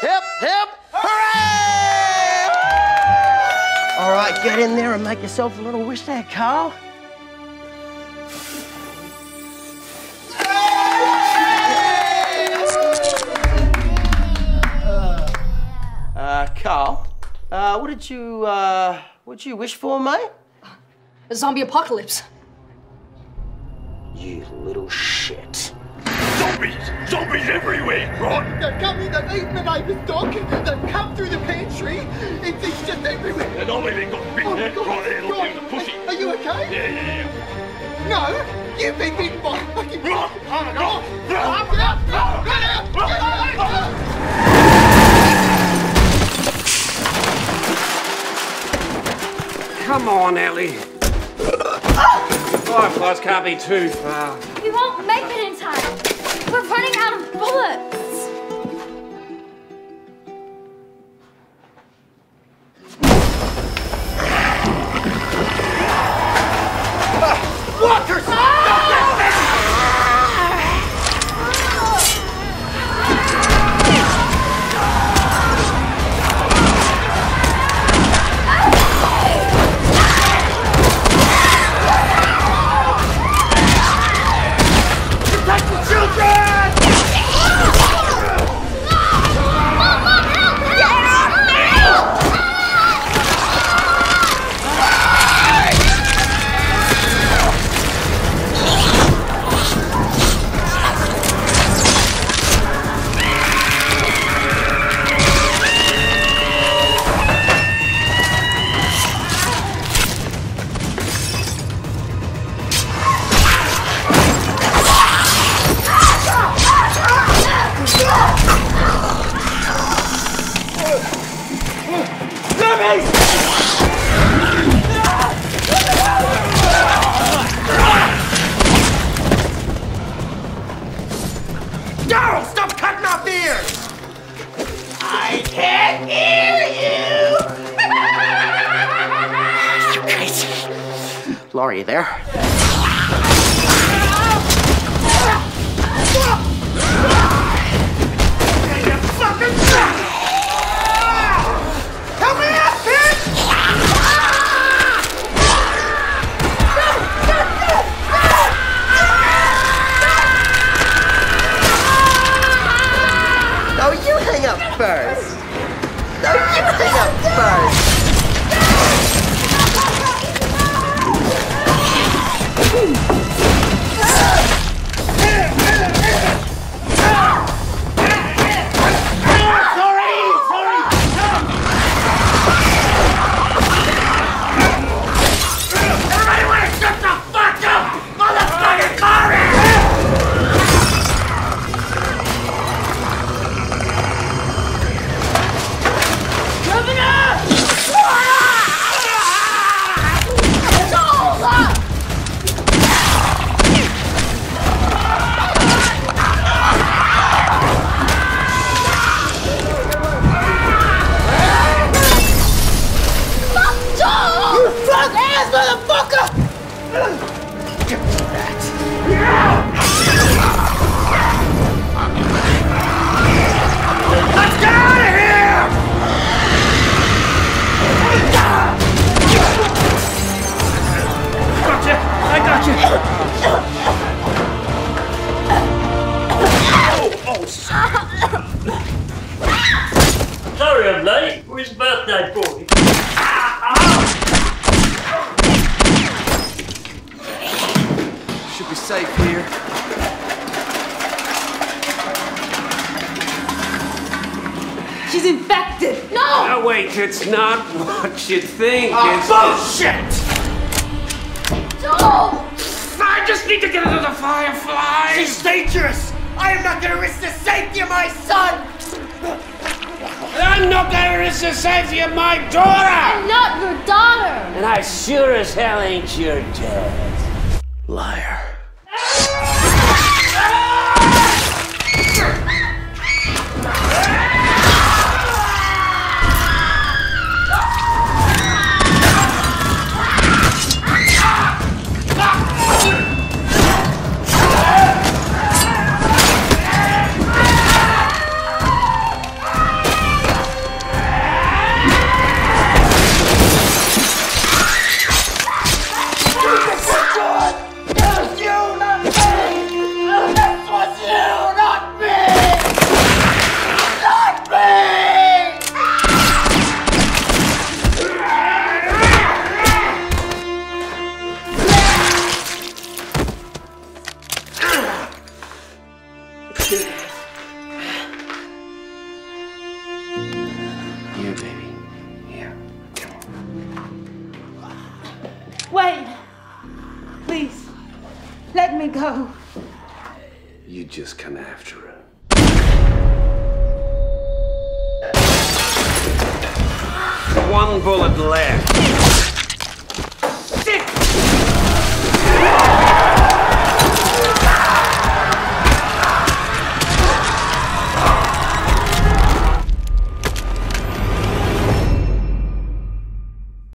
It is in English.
hip, hip, hooray! All right, get in there and make yourself a little wish there, Carl. Uh, Carl, uh, what did you, uh, what did you wish for, mate? A zombie apocalypse. You little shit. Zombies! Zombies everywhere, right? They're coming, they're eating the neighbour's dog, they've come through the pantry, it's, it's just everywhere. And I've even got bit Oh, there. God. Right there, look at the pussy. Are you okay? Yeah, yeah, yeah. No, you've been bitten by a fucking... Run! Oh, Run! Get out! Get out! Get out! Get out! Come on, Ellie. Fireflies can't be too far. We won't make it in time. Laurie, there? Sorry I'm late. Where's birthday boy? Should be safe here. She's infected. No! Wait, it's not what you think. Ah, oh, it's bullshit! Don't! I just need to get into the fireflies! It's dangerous! I am not gonna risk the safety of my son! I'm not gonna risk the safety of my daughter! I'm not your daughter! And I sure as hell ain't your dad. Liar. Me go. You just come after her. One bullet left.